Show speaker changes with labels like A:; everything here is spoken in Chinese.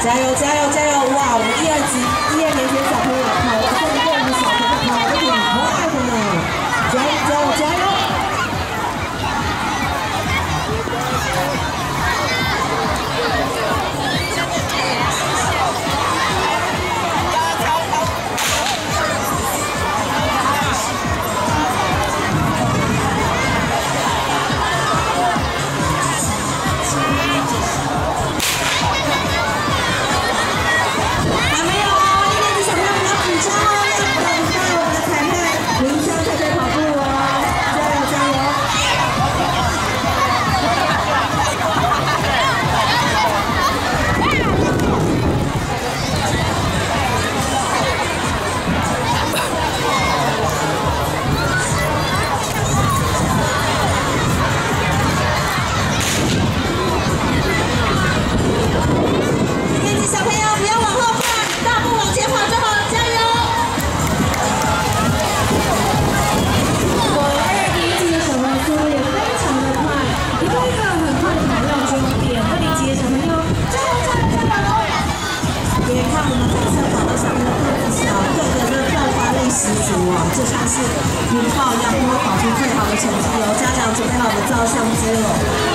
A: 加油加油加油！哇，我们一二级一二年级的小朋友跑得真的。是你们报一样多考出最好的成绩哦家长准备好你的照相机了